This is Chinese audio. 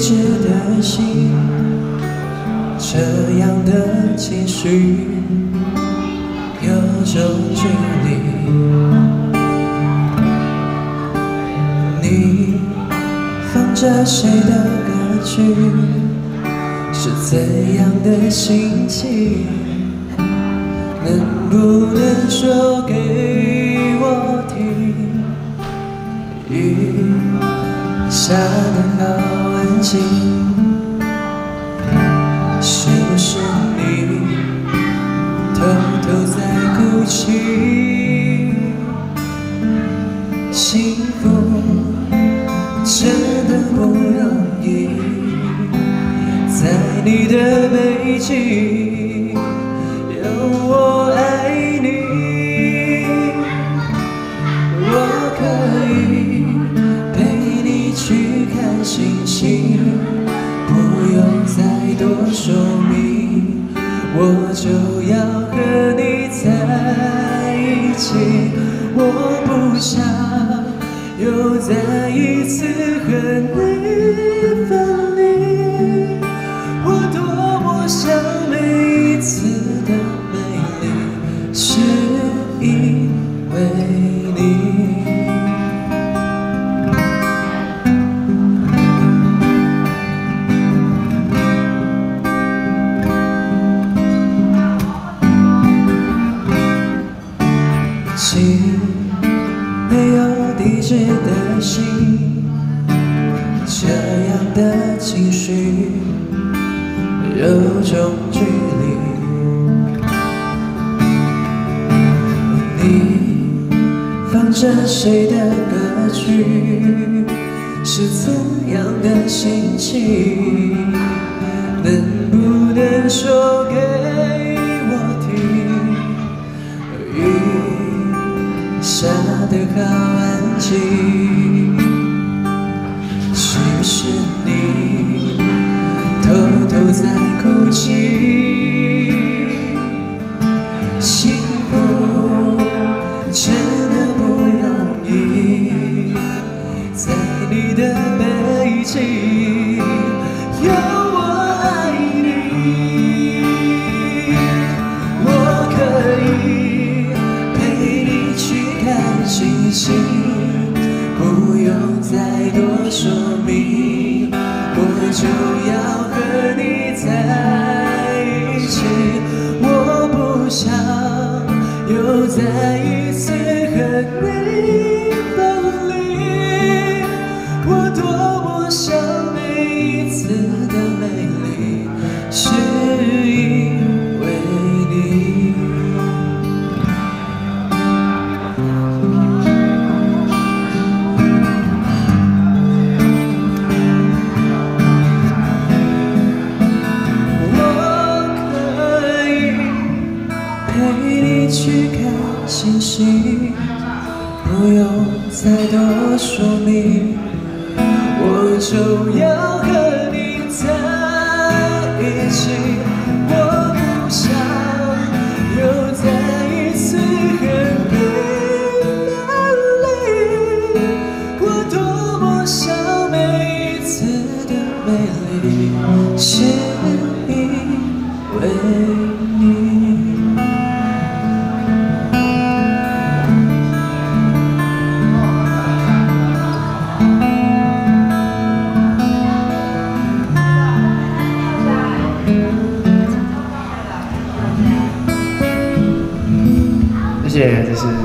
志的心，这样的情绪有种距离。你放着谁的歌曲？是怎样的心情？能不能说给我听静，是不是你偷偷在哭泣？幸福真的不容易，在你的背景我不想又再一次和你分离，我多么想每一次的美丽是因为你。地址的心，这样的情绪有种距离。你放着谁的歌曲？是怎样的心情？能不能说给我听？雨下得好安静，是不是你偷偷在哭泣？幸福真的不容易，在你的背景再多说明，我就要和你在一起，我不想又再一次和你星星，不用再多说明，我就要和你在一起。我不想又再一次和你分离，我多么想每一次的美丽是因为对，就是。